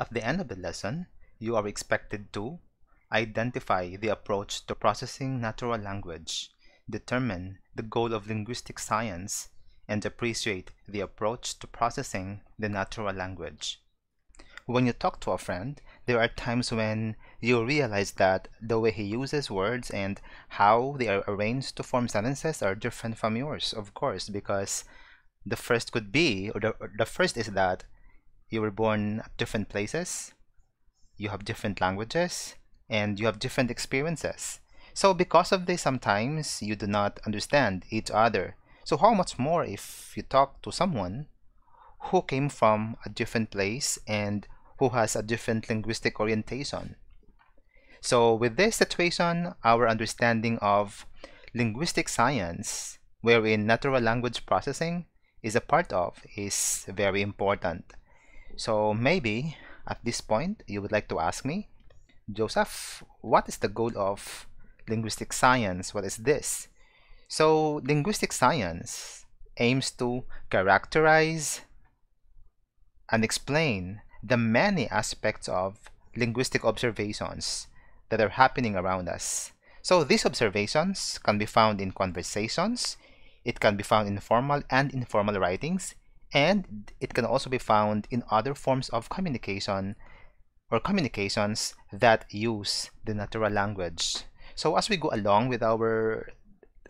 At the end of the lesson, you are expected to identify the approach to processing natural language, determine the goal of linguistic science, and appreciate the approach to processing the natural language. When you talk to a friend, there are times when you realize that the way he uses words and how they are arranged to form sentences are different from yours, of course, because the first could be, or the, the first is that you were born at different places, you have different languages, and you have different experiences. So because of this, sometimes you do not understand each other. So how much more if you talk to someone who came from a different place and who has a different linguistic orientation. So with this situation, our understanding of linguistic science, wherein natural language processing is a part of, is very important. So maybe at this point, you would like to ask me, Joseph, what is the goal of linguistic science? What is this? So linguistic science aims to characterize and explain the many aspects of linguistic observations that are happening around us. So these observations can be found in conversations, it can be found in formal and informal writings, and it can also be found in other forms of communication or communications that use the natural language. So as we go along with our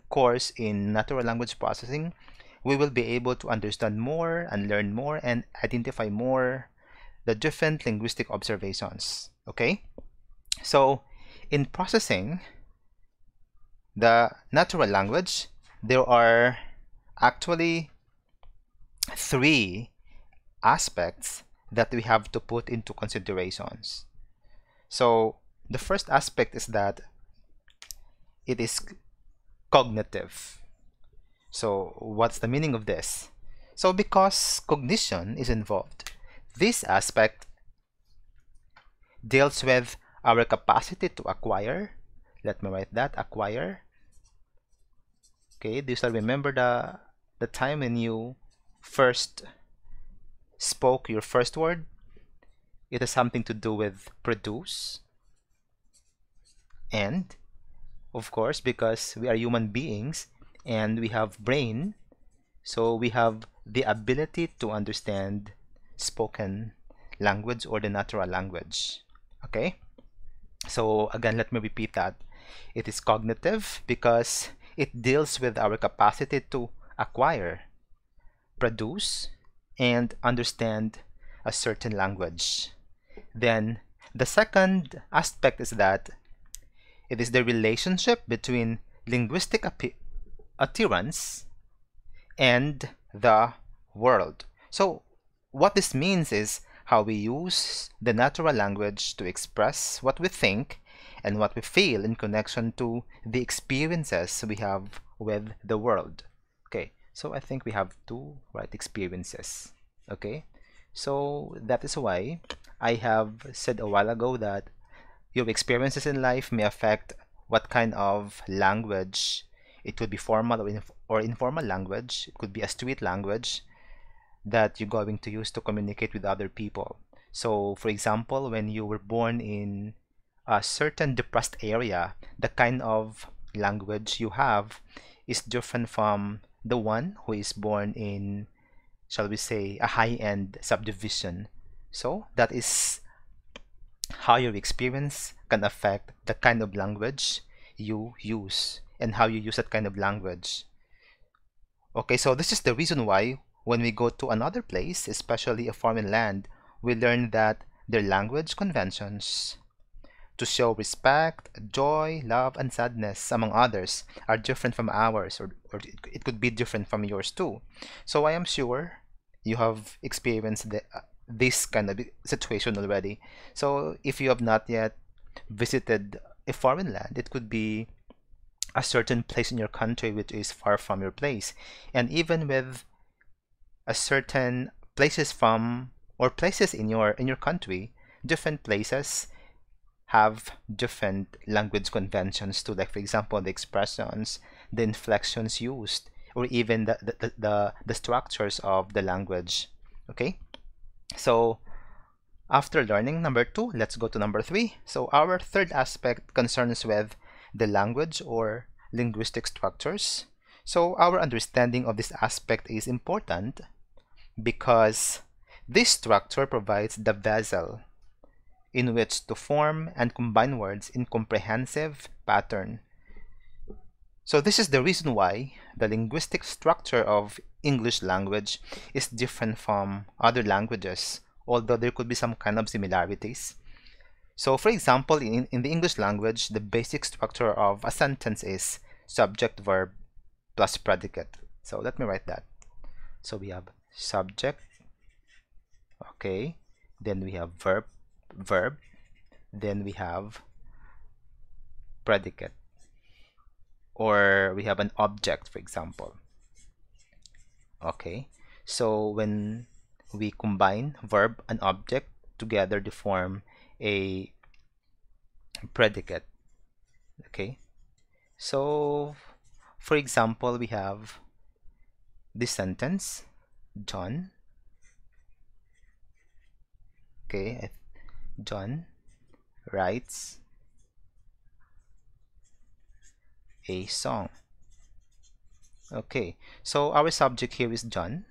course in natural language processing, we will be able to understand more and learn more and identify more the different linguistic observations. Okay? So in processing the natural language, there are actually three aspects that we have to put into considerations. So the first aspect is that it is cognitive. So what's the meaning of this? So because cognition is involved, this aspect deals with our capacity to acquire. Let me write that, acquire. Okay, do you still remember the, the time when you first spoke your first word? It has something to do with produce. And, of course, because we are human beings and we have brain, so we have the ability to understand spoken language or the natural language. Okay? So again, let me repeat that. It is cognitive because it deals with our capacity to acquire, produce, and understand a certain language. Then the second aspect is that it is the relationship between linguistic utterance and the world. So what this means is how we use the natural language to express what we think and what we feel in connection to the experiences we have with the world. Okay, so I think we have two right experiences. Okay, so that is why I have said a while ago that your experiences in life may affect what kind of language. It could be formal or, inf or informal language. It could be a street language that you're going to use to communicate with other people. So for example when you were born in a certain depressed area the kind of language you have is different from the one who is born in shall we say a high-end subdivision. So that is how your experience can affect the kind of language you use and how you use that kind of language. Okay so this is the reason why when we go to another place especially a foreign land we learn that their language conventions to show respect, joy, love, and sadness, among others, are different from ours, or, or it could be different from yours too. So I am sure you have experienced the, uh, this kind of situation already. So if you have not yet visited a foreign land, it could be a certain place in your country which is far from your place. And even with a certain places from or places in your in your country, different places have different language conventions to like for example the expressions the inflections used or even the the, the, the structures of the language okay so After learning number two, let's go to number three. So our third aspect concerns with the language or linguistic structures. So our understanding of this aspect is important because this structure provides the vessel in which to form and combine words in comprehensive pattern. So this is the reason why the linguistic structure of English language is different from other languages, although there could be some kind of similarities. So for example, in, in the English language, the basic structure of a sentence is subject, verb, plus predicate. So let me write that. So we have subject, okay, then we have verb, verb, then we have predicate, or we have an object, for example. Okay, so when we combine verb and object together to form a predicate. Okay, so for example, we have this sentence, John. Okay, John writes a song. Okay, so our subject here is John.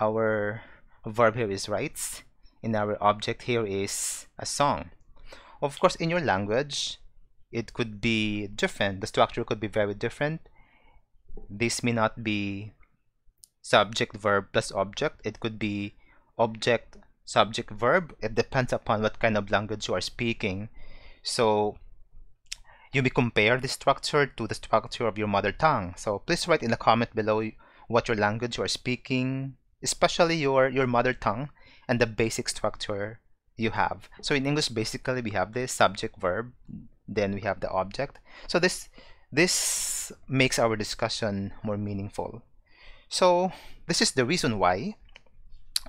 Our verb here is writes, and our object here is a song. Of course, in your language, it could be different. The structure could be very different. This may not be subject, verb plus object. It could be object, subject, verb. It depends upon what kind of language you are speaking. So you may compare the structure to the structure of your mother tongue. So please write in the comment below what your language you are speaking, especially your, your mother tongue and the basic structure you have. So in English, basically we have the subject, verb, then we have the object. So this this makes our discussion more meaningful. So this is the reason why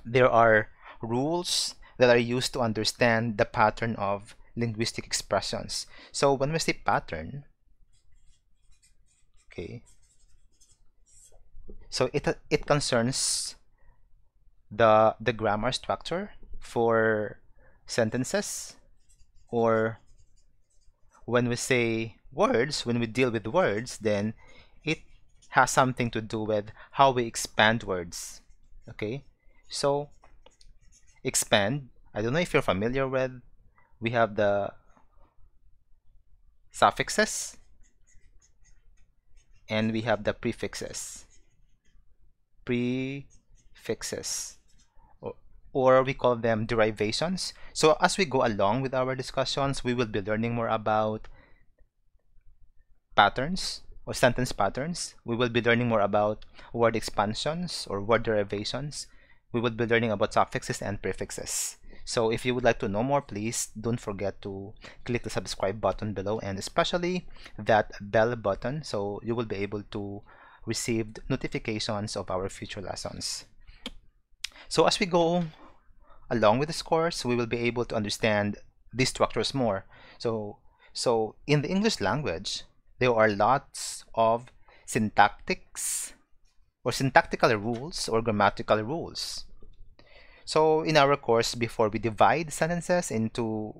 there are rules that are used to understand the pattern of linguistic expressions. So when we say pattern, okay, so it it concerns the the grammar structure for sentences or when we say words when we deal with words then it has something to do with how we expand words okay so expand I don't know if you're familiar with we have the suffixes and we have the prefixes prefixes or we call them derivations. So as we go along with our discussions, we will be learning more about patterns or sentence patterns. We will be learning more about word expansions or word derivations. We will be learning about suffixes and prefixes. So if you would like to know more, please don't forget to click the subscribe button below and especially that bell button so you will be able to receive notifications of our future lessons. So as we go along with this course, we will be able to understand these structures more. So, so in the English language, there are lots of syntactics or syntactical rules or grammatical rules. So in our course, before we divide sentences into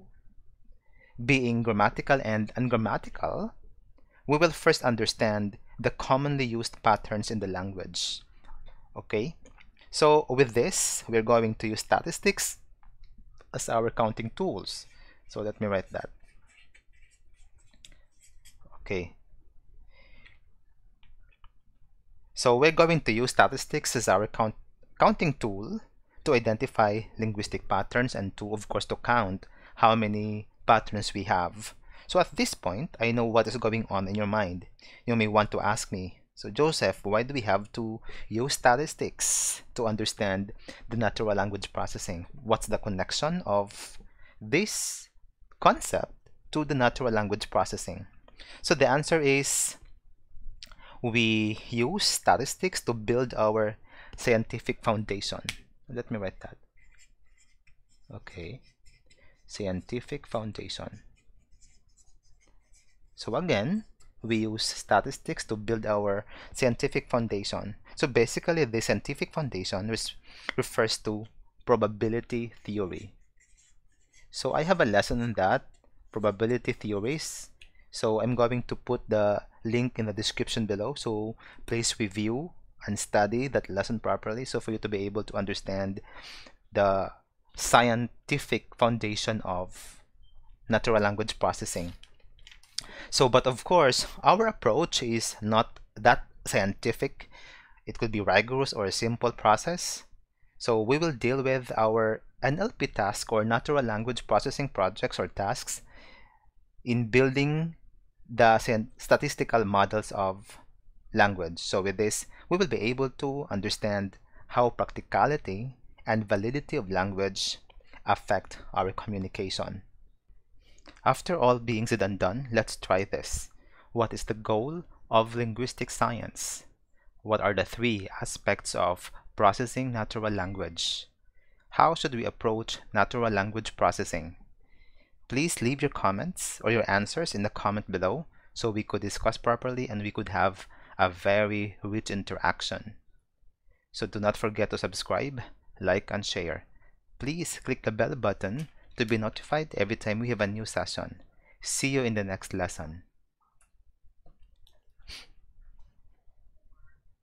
being grammatical and ungrammatical, we will first understand the commonly used patterns in the language. Okay, so with this, we're going to use statistics as our counting tools. So let me write that. Okay. So we're going to use statistics as our count counting tool to identify linguistic patterns and to, of course, to count how many patterns we have. So at this point, I know what is going on in your mind. You may want to ask me, so Joseph, why do we have to use statistics to understand the natural language processing? What's the connection of this concept to the natural language processing? So the answer is we use statistics to build our scientific foundation. Let me write that. Okay, scientific foundation. So again, we use statistics to build our scientific foundation. So basically, the scientific foundation refers to probability theory. So I have a lesson on that, probability theories. So I'm going to put the link in the description below. So please review and study that lesson properly so for you to be able to understand the scientific foundation of natural language processing. So, but of course, our approach is not that scientific. It could be rigorous or a simple process. So we will deal with our NLP task or natural language processing projects or tasks in building the statistical models of language. So with this, we will be able to understand how practicality and validity of language affect our communication. After all being said and done, let's try this. What is the goal of linguistic science? What are the three aspects of processing natural language? How should we approach natural language processing? Please leave your comments or your answers in the comment below so we could discuss properly and we could have a very rich interaction. So do not forget to subscribe, like, and share. Please click the bell button to be notified every time we have a new session. See you in the next lesson.